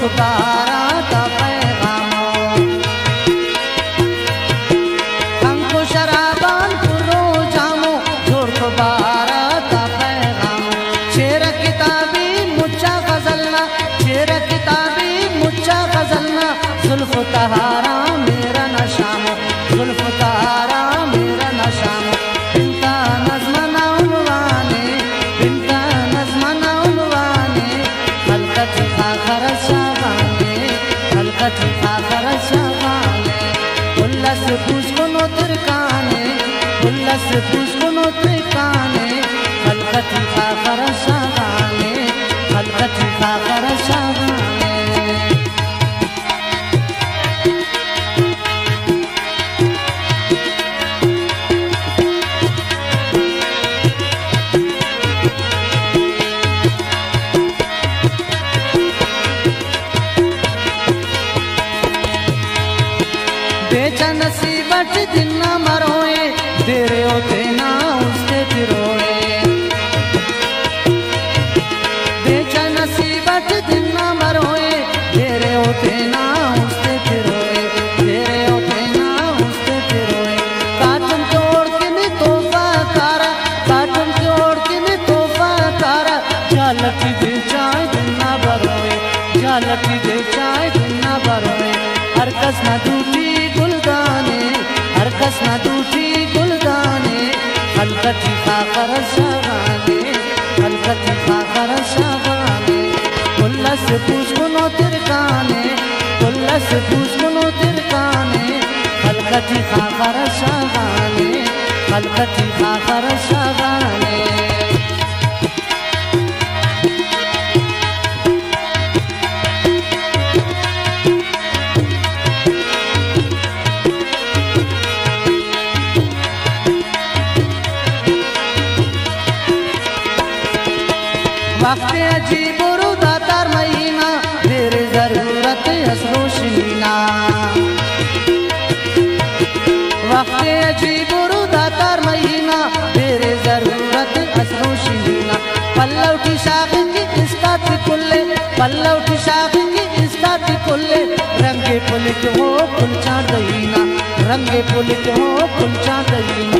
Jor pukara ta paigamo शेर किताबी मुच्चा गजलना शेर किताबी मुच्चा गजलना जुल्फ मेरा नशामो जुल्फ करलस पुष्कन उत काने फ़ुलस पुष्कनोत्राणे बट दिन मरोए, तेरे होते ना उसके मरोए, तेरे ना उसके तेरे ना उसके काटन तोड़ के मैं तोहफा कारा काटन तोड़ के तोहफा कारा चालती दे चाय बरोए चालती दे चाय बरोए। हर कस ना साखर शवाने गणपती साखर शवाने उल्लस पुष्पनो तिरकाने उल्लस पुष्पनो तिरकाने खलकती साखर शवाने खलकती साखर शवाने वक्त अजीब दातार महीना तेरे ज़रूरत अजीब दातार महीना तेरे ज़रूरत पल्लव की शाख की कुल्ले पल्लव की शाख की रंगे पुलिट हो कुलचा दहीना रंगे पुलिट हो कुलचा दहीना